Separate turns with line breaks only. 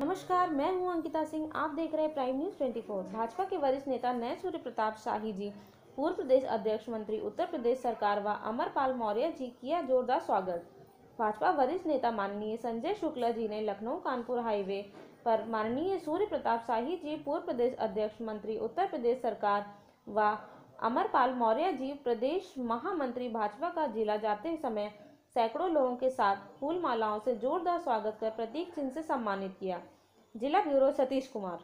नमस्कार, मैं हूँ अंकिता सिंह। आप देख रहे हैं प्राइम न्यूज़ 24 भाजपा के वरिष्ठ नेता नए सूर्य प्रताप शाही जी, पूर्व प्रदेश अध्यक्ष मंत्री उत्तर प्रदेश सरकार व अमरपाल मौर्य जी किया जोरदार स्वागत। भाजपा वरिष्ठ नेता माननीय संजय शुक्ला जी ने लखनऊ कानपुर हाईवे पर माननीय सूर्य प्रताप शाही जी, पूर्व प्रदेश अध्यक्ष मंत्री उत्तर प्रदेश सरकार व अमरपाल मौर्य जी, प्रदेश महामंत्री भाजपा का जिला जाते समय सैकड़ों लोगों के साथ फूल मालाओं से जोरदार स्वागत कर प्रतीक चिन्ह से सम्मानित किया। जिला ब्यूरो सतीश कुमार।